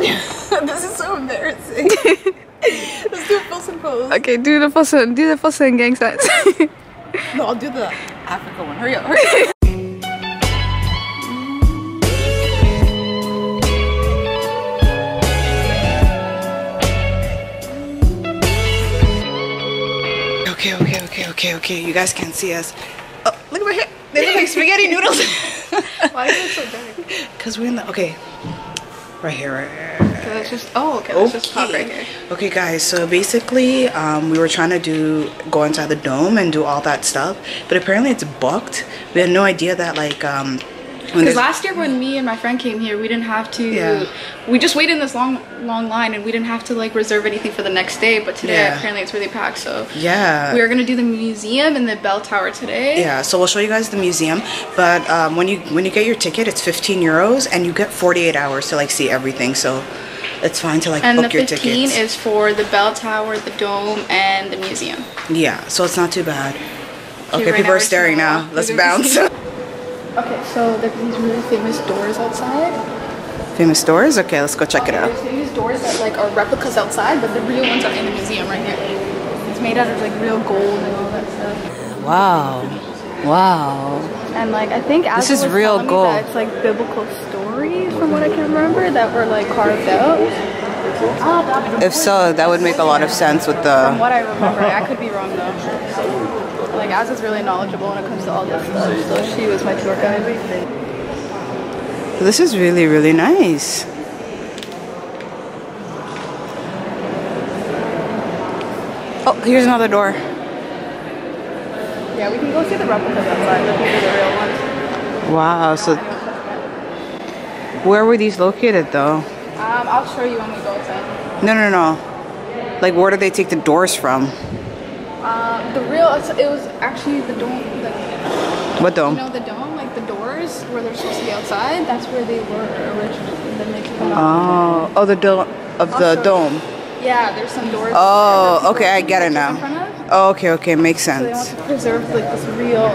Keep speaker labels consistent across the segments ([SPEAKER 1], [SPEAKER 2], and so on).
[SPEAKER 1] this is so embarrassing. Let's do a Wilson pose.
[SPEAKER 2] Okay, do the Fossen, do the Fossen gang signs.
[SPEAKER 1] No, I'll do the Africa one. Hurry up, hurry up.
[SPEAKER 2] okay, okay, okay, okay, okay. You guys can't see us. Oh, look at my hair. They look like spaghetti noodles.
[SPEAKER 1] Why is it so dark?
[SPEAKER 2] Cause we're in the okay. Right here, right here.
[SPEAKER 1] Okay, let's just, oh, okay, let's just pop right here.
[SPEAKER 2] Okay, guys. So basically, um, we were trying to do go inside the dome and do all that stuff, but apparently it's booked. We had no idea that like um,
[SPEAKER 1] Because last year when me and my friend came here, we didn't have to.
[SPEAKER 2] Yeah.
[SPEAKER 1] We just waited in this long, long line, and we didn't have to like reserve anything for the next day. But today,
[SPEAKER 2] Yeah.
[SPEAKER 1] apparently, it's really packed. So
[SPEAKER 2] yeah.
[SPEAKER 1] we are gonna do the museum and the bell tower today.
[SPEAKER 2] Yeah, so we'll show you guys the museum, but um, when you when you get your ticket, it's 15 euros, and you get 48 hours to like see everything. So it's fine to like
[SPEAKER 1] And the
[SPEAKER 2] book your
[SPEAKER 1] 15 is for the bell tower, the dome, and the museum.
[SPEAKER 2] yeah, so it's not too bad. Okay,
[SPEAKER 1] right
[SPEAKER 2] people are staring now. Let's bounce.
[SPEAKER 1] Okay, so there's these really famous doors outside.
[SPEAKER 2] Famous doors? Okay, let's go check it out.
[SPEAKER 1] There's these doors that like are replicas outside, but the real ones are in the museum right here. It's made out of like real gold and all that stuff.
[SPEAKER 2] Wow, wow.
[SPEAKER 1] And like I think this
[SPEAKER 2] is real gold.
[SPEAKER 1] it's like biblical stories from what I can remember that were like carved out.
[SPEAKER 2] If so, that would make a lot of sense with the.
[SPEAKER 1] From what I remember, I could be wrong though. Like Az is really knowledgeable when it comes to all this stuff, so she was my tour guide.
[SPEAKER 2] This is really really nice. Oh, here's another door.
[SPEAKER 1] Yeah, we can go see the replicas outside. Are the real ones.
[SPEAKER 2] Wow. So, where were these located though?
[SPEAKER 1] Um, I'll show you when we go inside.
[SPEAKER 2] No, no, no. Like, where did they take the doors from?
[SPEAKER 1] Um, the real, it was actually the dome, the,
[SPEAKER 2] What
[SPEAKER 1] you
[SPEAKER 2] dome?
[SPEAKER 1] know the dome, like the doors where they're supposed to be outside, that's where they were originally. Then they took.
[SPEAKER 2] Oh, oh, the dome of
[SPEAKER 1] I'll
[SPEAKER 2] the dome.
[SPEAKER 1] Yeah, there's some doors.
[SPEAKER 2] Oh, okay, I get it now.
[SPEAKER 1] in front of.
[SPEAKER 2] Oh, okay, okay, makes
[SPEAKER 1] So
[SPEAKER 2] sense.
[SPEAKER 1] to preserve like this real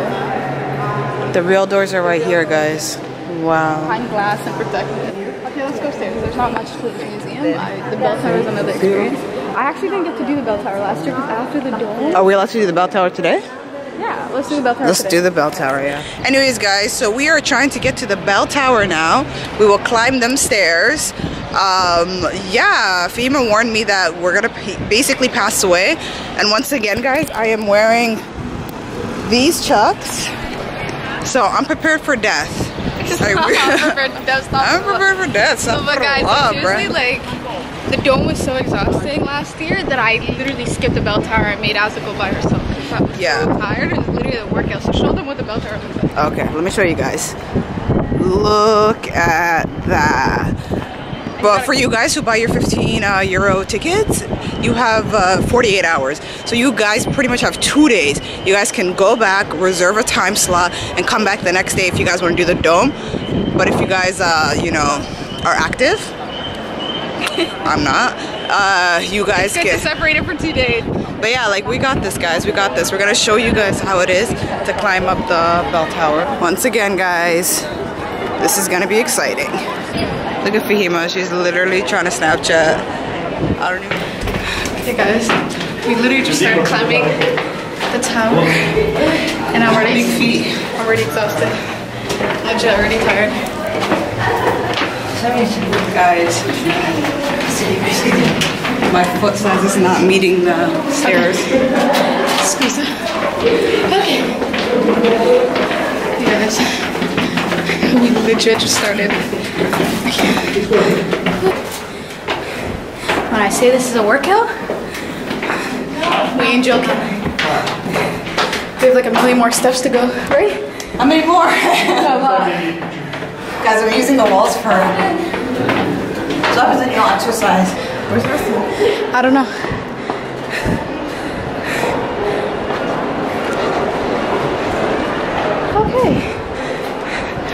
[SPEAKER 2] The real doors are right here, guys. Wow.
[SPEAKER 1] behind glass and protected. Okay, let's go upstairs. There's not much to the museum. I, the bell tower is another experience. I actually didn't get to do the bell tower last year because after the dome.
[SPEAKER 2] Are we allowed to do the bell tower today?
[SPEAKER 1] Yeah, let's do the bell tower
[SPEAKER 2] Let's
[SPEAKER 1] today.
[SPEAKER 2] do the bell tower, yeah. Anyways, guys, so we are trying to get to the bell tower now. We will climb them stairs. Um, yeah, Fahima warned me that we're gonna basically pass away. And once again, guys, I am wearing these chucks. So I'm prepared for death. I re-
[SPEAKER 1] I'm prepared. That's not
[SPEAKER 2] I'm prepared for death.
[SPEAKER 1] So,
[SPEAKER 2] So
[SPEAKER 1] but guys,
[SPEAKER 2] love,
[SPEAKER 1] seriously,
[SPEAKER 2] bruh.
[SPEAKER 1] like the dome was so exhausting last year that I literally skipped the bell tower and made Asa go by herself. I was
[SPEAKER 2] Yeah.
[SPEAKER 1] so tired. It was literally a workout. So show them what the bell tower looks like.
[SPEAKER 2] Okay, let me show you guys. Look at that. But for you guys who buy your 15 uh, euro tickets, you have uh, 48 hours. So you guys pretty much have two days. You guys can go back, reserve a time slot, and come back the next day if you guys want to do the dome. But if you guys, uh, you know, are active, I'm not. Uh, you guys
[SPEAKER 1] Good to
[SPEAKER 2] can.
[SPEAKER 1] separate it for two days.
[SPEAKER 2] But yeah, like we got this, guys. We got this. We're gonna show you guys how it is to climb up the bell tower. Once again, guys, this is gonna be exciting. Look at Fahima. She's literally trying to Snapchat. I don't even.
[SPEAKER 1] Okay, guys, we literally just started climbing the tower, and I'm already
[SPEAKER 2] feet.
[SPEAKER 1] already exhausted. I'm already tired.
[SPEAKER 2] Guys, my foot size is not meeting the stairs.
[SPEAKER 1] Excuse me. Okay. You guys, we legit just started. When I say this is a workout, we ain't joking. We have like a million more steps to go, right?
[SPEAKER 2] How many more? Guys, I'm using the walls for. So happens when you don't exercise. Where's rest?
[SPEAKER 1] I don't know. Okay.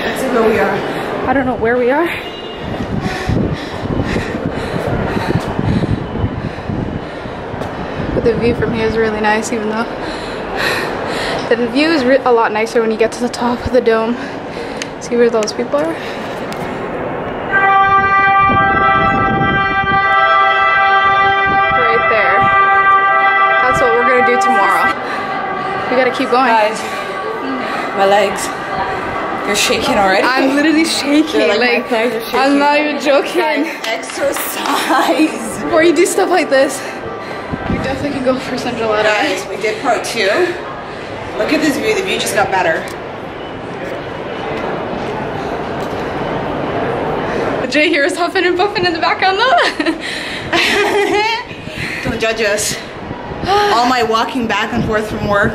[SPEAKER 2] Let's see where we are.
[SPEAKER 1] I don't know where we are. But the view from here is really nice, even though the view is a lot nicer when you get to the top of the dome see where those people are? Right there. That's what we're gonna do tomorrow. We gotta keep going.
[SPEAKER 2] Guys, my legs. You're shaking already.
[SPEAKER 1] I'm literally shaking.
[SPEAKER 2] You're
[SPEAKER 1] like,
[SPEAKER 2] like shaking.
[SPEAKER 1] I'm not even joking.
[SPEAKER 2] exercise.
[SPEAKER 1] Before you do stuff like this, you definitely can go for some gelato.
[SPEAKER 2] Guys, we did part two. Look at this view. The view just got better.
[SPEAKER 1] Jay here is huffing and puffing in the background though.
[SPEAKER 2] Don't judge us. All my walking back and forth from work,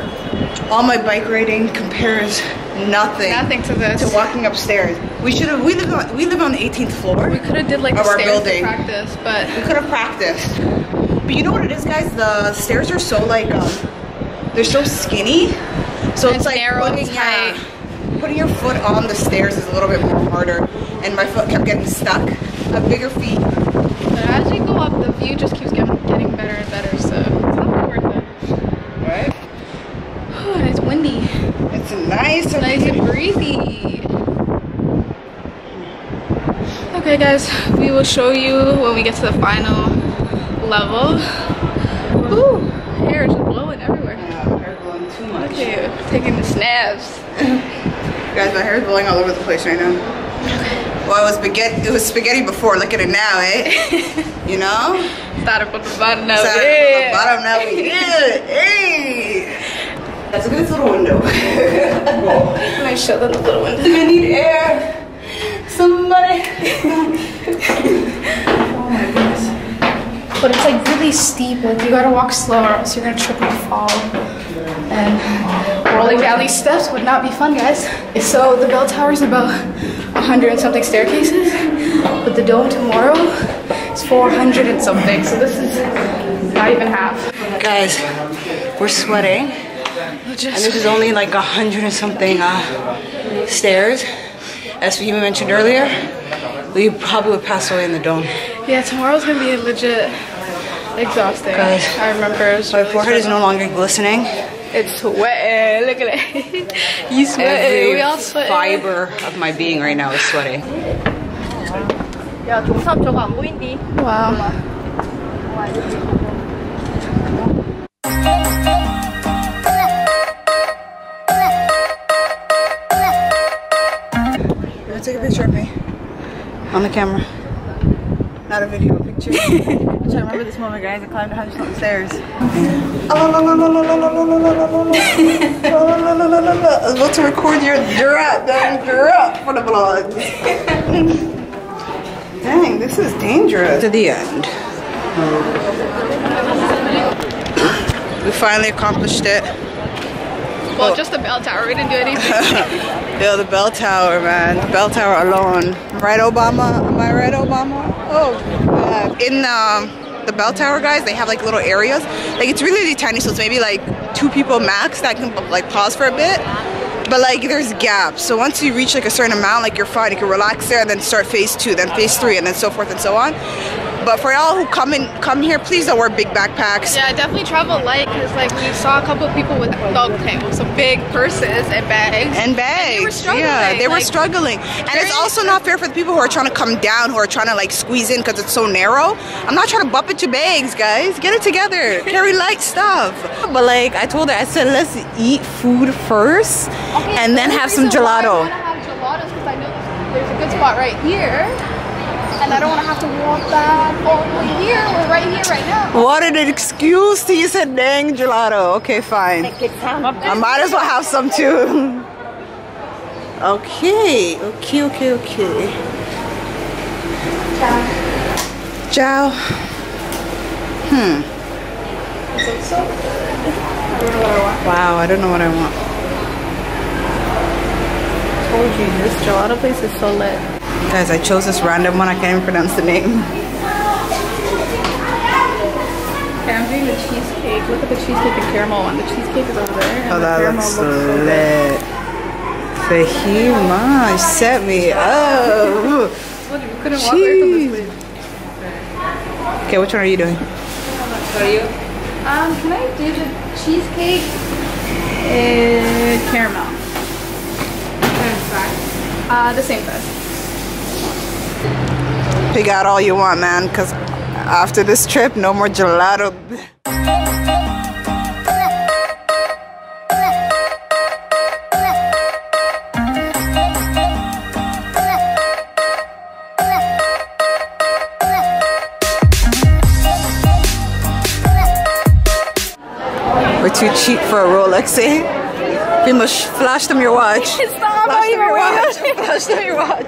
[SPEAKER 2] all my bike riding compares nothing,
[SPEAKER 1] Nothing to this.
[SPEAKER 2] to walking upstairs. We should have. We live on. We live on the 18th floor.
[SPEAKER 1] We could have did like
[SPEAKER 2] Of our building.
[SPEAKER 1] to practice, but
[SPEAKER 2] We could have practiced. But you know what it is, guys? The stairs are so like um, they're so skinny. So
[SPEAKER 1] It's
[SPEAKER 2] it's, like
[SPEAKER 1] narrow,
[SPEAKER 2] putting,
[SPEAKER 1] tight.
[SPEAKER 2] yeah, putting your foot on the stairs is a little bit more harder, and my foot kept getting stuck. A bigger feet.
[SPEAKER 1] but as you go up, the view just keeps getting, getting better and better. So it's not worth it.
[SPEAKER 2] Right?
[SPEAKER 1] Oh, and it's windy,
[SPEAKER 2] It's nice and
[SPEAKER 1] nice and breezy. Okay, guys, we will show you when we get to the final level. Ooh, hair is just blowing everywhere.
[SPEAKER 2] Yeah, my hair's blowing too
[SPEAKER 1] Look
[SPEAKER 2] much.
[SPEAKER 1] at you, taking the snaps.
[SPEAKER 2] Guys, my hair is blowing all over the place right now. Well, it was spaghetti. It was spaghetti before. Look at it now, eh? you know?
[SPEAKER 1] Started from the bottom now.
[SPEAKER 2] So,
[SPEAKER 1] yeah.
[SPEAKER 2] the bottom now good. Hey. That's a good little window.
[SPEAKER 1] Let me show them the little window.
[SPEAKER 2] I need air. Somebody. oh my goodness.
[SPEAKER 1] But it's like really steep. Like you gotta walk slower else you're gonna trip and fall. And rolling down these steps would not be fun, guys. So the bell tower is about 100 and something staircases, but the dome tomorrow is 400 and something. So this is not even half.
[SPEAKER 2] Guys, we're sweating. And this is only like a hundred and something uh, stairs. As we mentioned earlier, we probably would pass away in the dome.
[SPEAKER 1] Yeah, tomorrow's gonna be legit exhausting.
[SPEAKER 2] Guys,
[SPEAKER 1] I remember it was
[SPEAKER 2] My
[SPEAKER 1] really
[SPEAKER 2] forehead is no
[SPEAKER 1] sweating.
[SPEAKER 2] longer glistening.
[SPEAKER 1] It's sweating. Look at it. you sweating.
[SPEAKER 2] Every
[SPEAKER 1] we all sweating.
[SPEAKER 2] fiber of my being right now is sweating.
[SPEAKER 3] 야 동탑 저거 안 보인디?
[SPEAKER 1] Wow.
[SPEAKER 2] Let's take a picture of me on the camera. Not a video, a picture. I'm trying to remember this moment, guys. I climbed 100 something stairs. I was about to record your drop, that drop for the vlog. Dang, this is dangerous. To the end. We finally accomplished it.
[SPEAKER 1] Well, just the bell tower. We didn't do anything.
[SPEAKER 2] Yo, the bell tower, man. The bell tower alone. Right, Obama? Am I right, Obama? Oh. In um, the bell tower, guys, they have like little areas. Like it's really, really tiny, so it's maybe like two people max that can like pause for a bit. But like there's gaps. So once you reach like a certain amount, like you're fine. You can relax there and then start phase two, then phase three, and then so forth and so on. But for y'all who come in, come here, please don't wear big backpacks.
[SPEAKER 1] yeah, definitely travel light because like we saw a couple of people with oh, okay, well, some big purses and bags.
[SPEAKER 2] and bags.
[SPEAKER 1] they were struggling,
[SPEAKER 2] yeah, they were struggling, and it's also not fair for the people who are trying to come down, who are trying to like squeeze in because it's so narrow. I'm not trying to bump into bags, guys. Get it together. Carry light stuff. But like I told her, I said let's eat food first, and then have some gelato.
[SPEAKER 1] I want to have gelatos because I know there's a good spot right here, and I don't want to have to walk back all the way here. We're right here right now.
[SPEAKER 2] What an excuse to you said dang gelato. Okay, fine. I might as well have some too. Okay, okay, okay, okay. Ciao. Hmm. Wow, I don't know what I want.
[SPEAKER 1] told you, this gelato place is so lit.
[SPEAKER 2] Guys, I chose this random one. I can't even pronounce the name.
[SPEAKER 1] Okay, I'm doing the cheesecake. Look at the cheesecake and caramel one. The cheesecake is over there.
[SPEAKER 2] Oh,
[SPEAKER 1] the
[SPEAKER 2] that looks
[SPEAKER 1] so
[SPEAKER 2] lit. Fahima, you set me up.
[SPEAKER 1] good. Told you, we couldn't walk away from this place.
[SPEAKER 2] Okay, which one are you doing?
[SPEAKER 1] Um, can I do the cheesecake and caramel? Uh, the same size.
[SPEAKER 2] Pick out all you want, man, because after this trip, no more gelato. We're too cheap for a Rolex, eh? We must flash them your watch.
[SPEAKER 1] Stop,
[SPEAKER 2] Flash them your watch. Flash them your watch.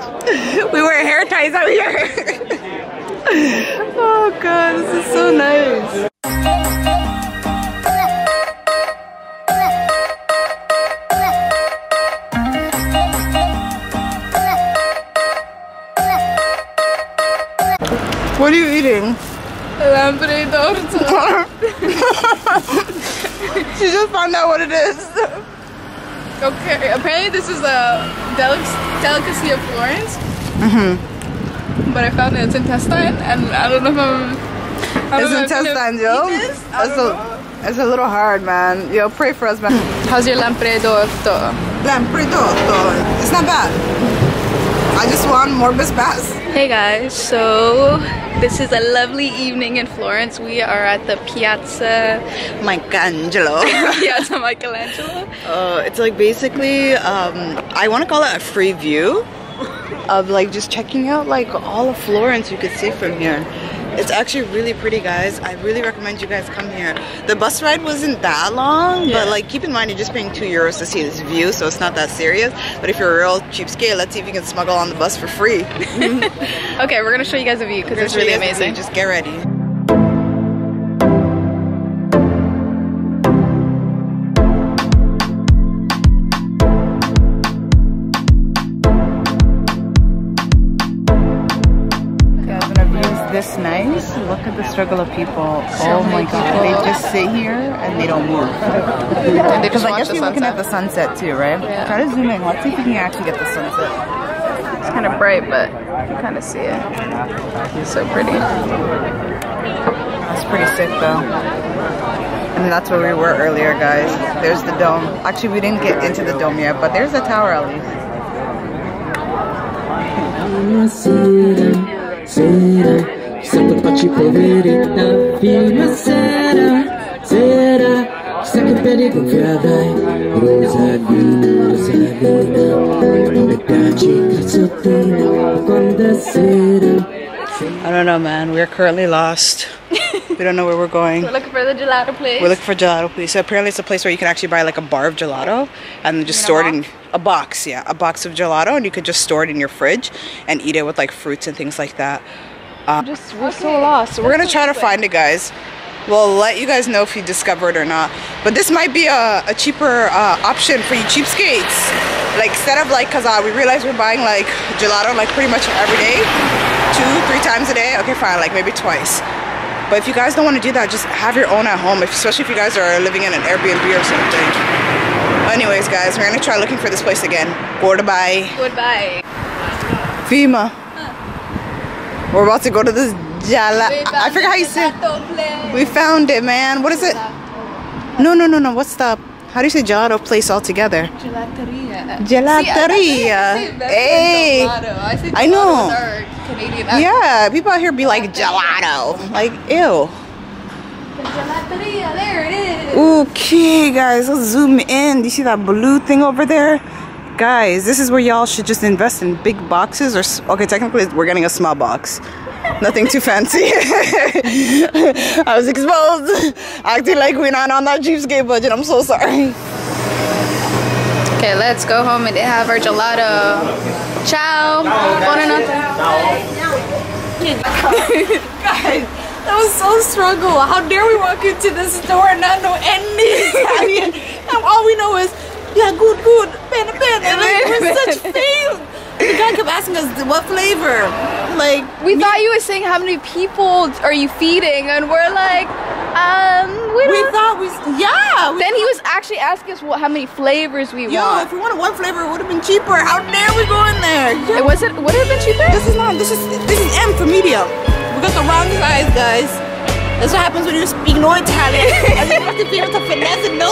[SPEAKER 2] We wear hair ties out here. oh god, this is so nice. What are you eating?
[SPEAKER 1] Lampredotto.
[SPEAKER 2] She just found out what it is.
[SPEAKER 1] Okay, apparently this is a delic- delicacy of Florence. Mm-hmm. But I found it's intestine, and I don't know if I'm. I
[SPEAKER 2] It's
[SPEAKER 1] know if you
[SPEAKER 2] intestine, yo. It's a, it's a little hard, man. Yo, pray for us, man.
[SPEAKER 1] How's your lampredotto?
[SPEAKER 2] Damn, pretty dope, though. It's not bad. I just want more bispas.
[SPEAKER 1] Hey guys, so this is a lovely evening in Florence. We are at the Piazza
[SPEAKER 2] Michelangelo.
[SPEAKER 1] Piazza Michelangelo.
[SPEAKER 2] uh, it's like basically, um, I want to call it a free view of like just checking out like all of Florence you could see from here. It's actually really pretty, guys. I really recommend you guys come here. The bus ride wasn't that long,
[SPEAKER 1] Yeah.
[SPEAKER 2] but like keep in mind you're just paying two euros to see this view, so it's not that serious. But if you're a real cheapskate, let's see if you can smuggle on the bus for free.
[SPEAKER 1] Okay, we're gonna show you guys a view because it's really amazing.
[SPEAKER 2] Just get ready. Look struggle of people. oh my god, they just sit here and they don't move. Because I guess
[SPEAKER 1] the
[SPEAKER 2] you're looking at the sunset too, right?
[SPEAKER 1] Yeah.
[SPEAKER 2] Try to zoom in. Let's see if we can actually get the sunset.
[SPEAKER 1] It's kind of bright, but you kind of see it. It's so pretty.
[SPEAKER 2] That's pretty sick though. And that's where we were earlier, guys. There's the dome. Actually, we didn't get into the dome yet, but there's the tower at least.
[SPEAKER 4] Sera, sera, sempre pra te poverina Fina sera, sera Sai che perigonfiata Rosalina, Rosalina Come piaci calzottino Quando è sera
[SPEAKER 2] I don't know, man. We're currently lost. we don't know where we're going.
[SPEAKER 1] We're looking for the gelato place.
[SPEAKER 2] We're looking for gelato, place. So apparently, it's a place where you can actually buy like a bar of gelato and then just
[SPEAKER 1] mean a
[SPEAKER 2] store it in a box. Yeah, a box of gelato, and you could just store it in your fridge and eat it with like fruits and things like that. Uh, just we're so lost. So we're gonna try to find it, guys. We'll let you guys know if you discover it or not. But this might be a, a cheaper uh, option for you cheapskates. Like instead of like, cause uh, we realize we're buying like gelato like pretty much every day, two, three times a day. Okay, fine, like maybe twice. But if you guys don't want to do that, just have your own at home, if, especially if you guys are living in an Airbnb or something. Anyways, guys, we're gonna try looking for this place again. Goodbye.
[SPEAKER 1] Goodbye.
[SPEAKER 2] Fahima. We're about to go to this jala. I forgot how you say. We found it, man. What is it? No, no, no, no. What's the? How do you say gelato place altogether?
[SPEAKER 1] Gelateria.
[SPEAKER 2] Gelateria. Hey.
[SPEAKER 1] I,
[SPEAKER 2] I know.
[SPEAKER 1] gelato with our Canadian.
[SPEAKER 2] Yeah, people out here be like gelato. Like, ew.
[SPEAKER 1] Gelateria, there it is.
[SPEAKER 2] Okay, guys, let's zoom in. Do you see that blue thing over there? Guys, this is where y'all should just invest in big boxes or okay, technically we're getting a small box. Nothing too fancy. I was exposed. Acting like we're not on that cheapskate budget. I'm so sorry.
[SPEAKER 1] Okay, let's go home and have our gelato. Ciao. Buonanotte.
[SPEAKER 3] Guys, that was so struggle. How dare we walk into the store and not know any Italian? And all we know is, yeah, good, good, bene, bene. Like, we're such fails. The guy kept asking us what flavor. Like,
[SPEAKER 1] We thought you were saying how many people are you feeding, and we're like, um, we
[SPEAKER 3] we thought we, yeah. We,
[SPEAKER 1] then he was actually asking us what, how many flavors we
[SPEAKER 3] yo,
[SPEAKER 1] want.
[SPEAKER 3] if we wanted one flavor, it would have been cheaper. How dare we go in there?
[SPEAKER 1] It was it would it have been cheaper?
[SPEAKER 3] This is not. This is this is M for medium. We got the wrong size, guys. That's what happens when you speak no Italian. and you have to be able to finesse and no